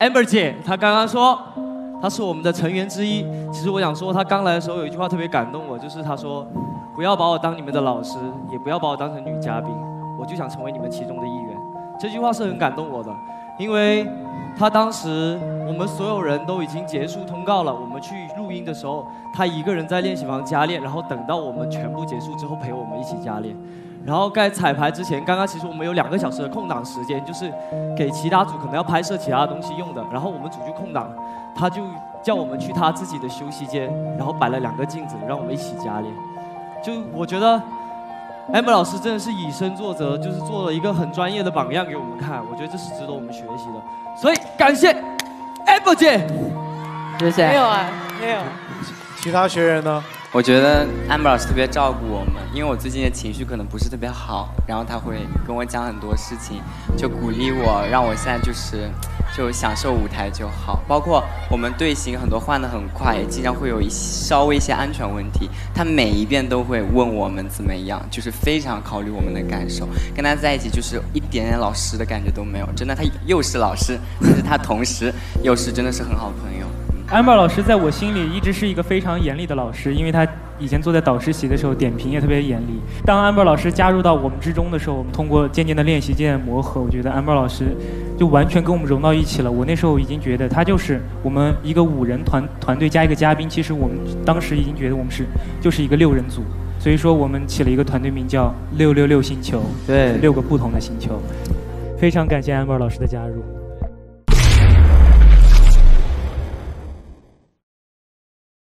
Amber 姐，她刚刚说她是我们的成员之一。其实我想说，她刚来的时候有一句话特别感动我，就是她说：“不要把我当你们的老师，也不要把我当成女嘉宾，我就想成为你们其中的一员。”这句话是很感动我的，因为她当时我们所有人都已经结束通告了，我们去录音的时候，她一个人在练习房加练，然后等到我们全部结束之后陪我们一起加练。然后在彩排之前，刚刚其实我们有两个小时的空档时间，就是给其他组可能要拍摄其他东西用的。然后我们组就空档，他就叫我们去他自己的休息间，然后摆了两个镜子，让我们一起加练。就我觉得，amber 老师真的是以身作则，就是做了一个很专业的榜样给我们看。我觉得这是值得我们学习的。所以感谢 amber 姐，谢谢。没有啊，没有。其他学员呢？我觉得 amber 老师特别照顾我们，因为我最近的情绪可能不是特别好，然后他会跟我讲很多事情，就鼓励我，让我现在就是就享受舞台就好。包括我们队形很多换的很快，也经常会有一些稍微一些安全问题，他每一遍都会问我们怎么样，就是非常考虑我们的感受。跟他在一起就是一点点老师的感觉都没有，真的，他又是老师，但 是他同时又是真的是很好朋友。Amber 老师在我心里一直是一个非常严厉的老师，因为他以前坐在导师席的时候点评也特别严厉。当 amber 老师加入到我们之中的时候，我们通过渐渐的练习、渐渐磨合，我觉得 amber 老师就完全跟我们融到一起了。我那时候已经觉得他就是我们一个五人团团队加一个嘉宾，其实我们当时已经觉得我们是就是一个六人组，所以说我们起了一个团队名叫六六六星球，对，六个不同的星球。非常感谢 amber 老师的加入。